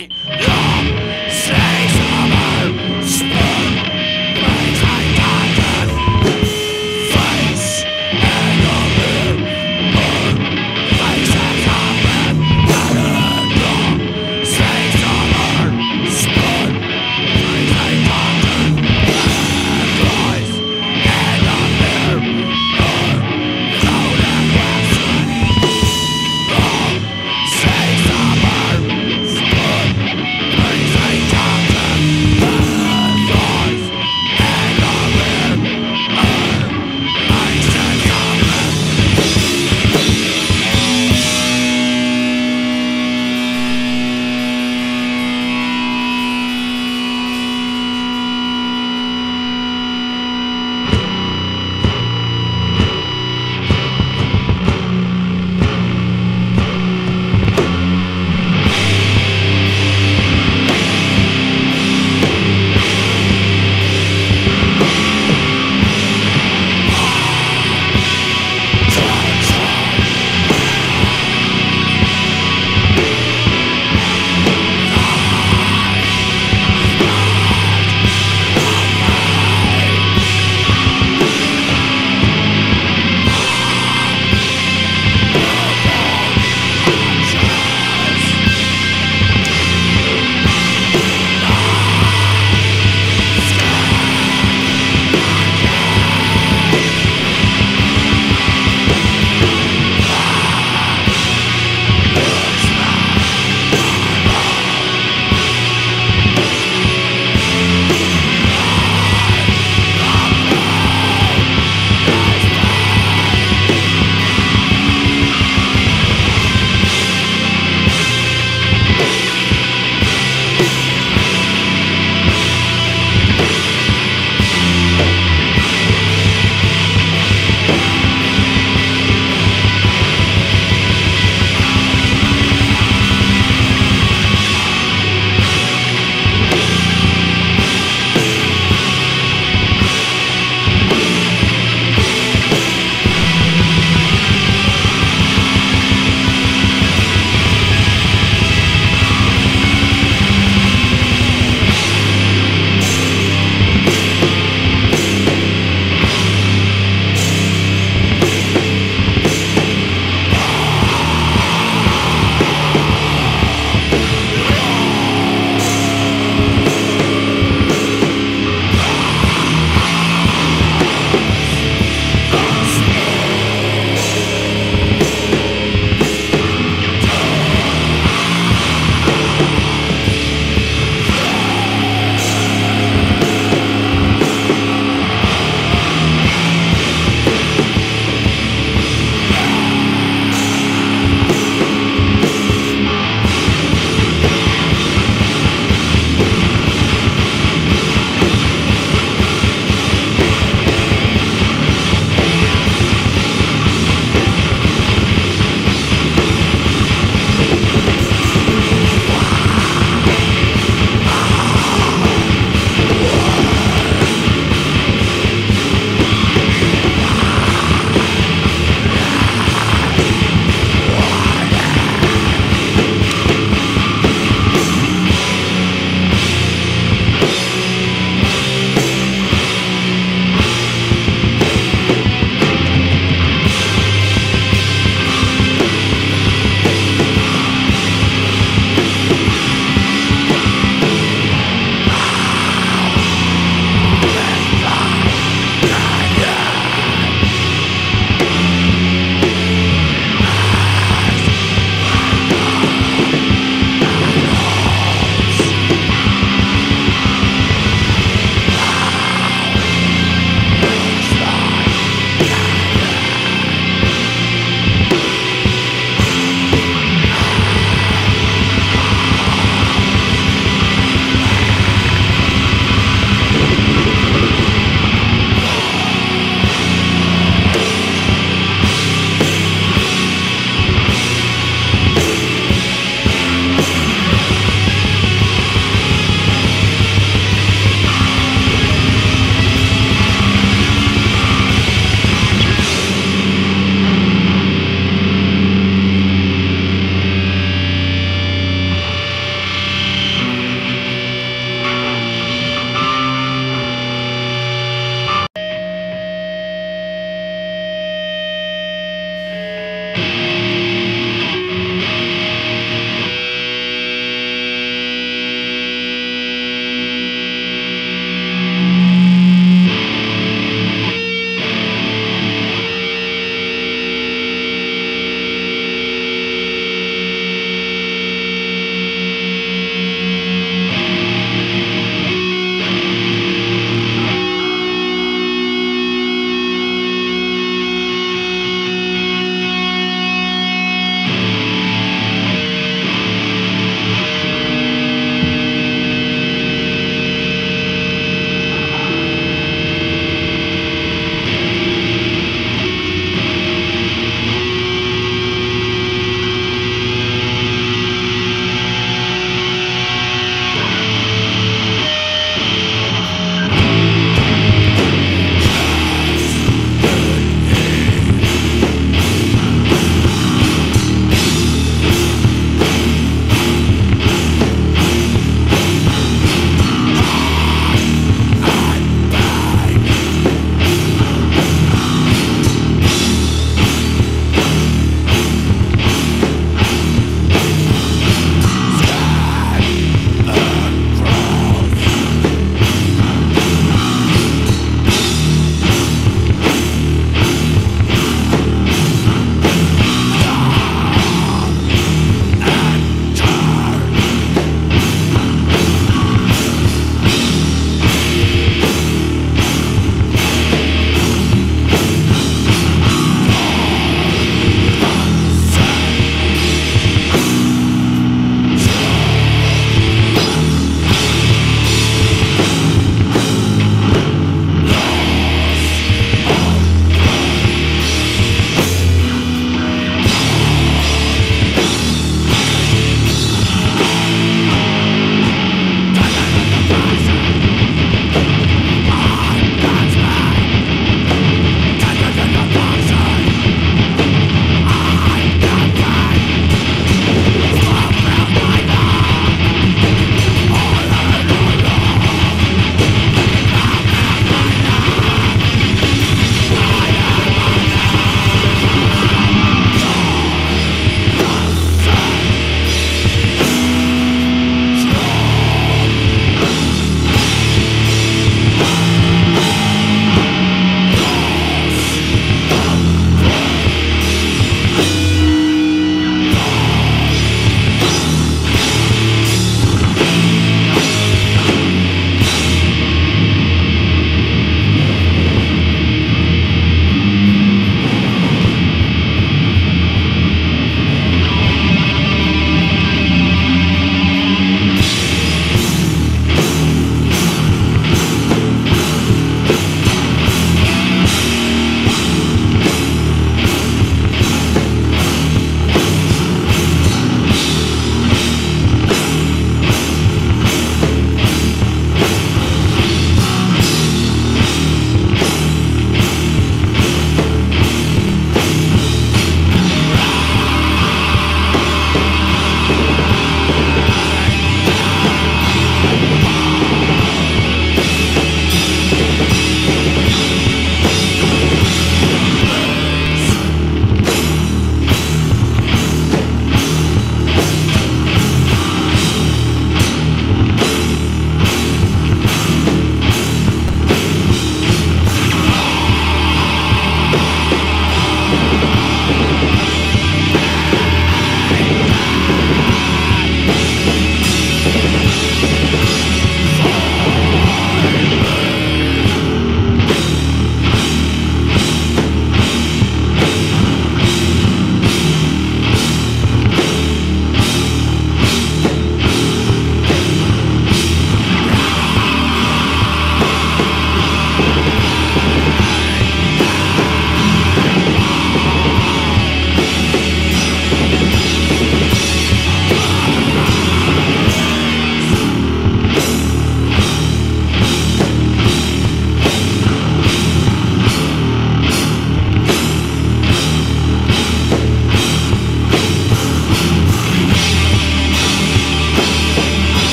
say, no.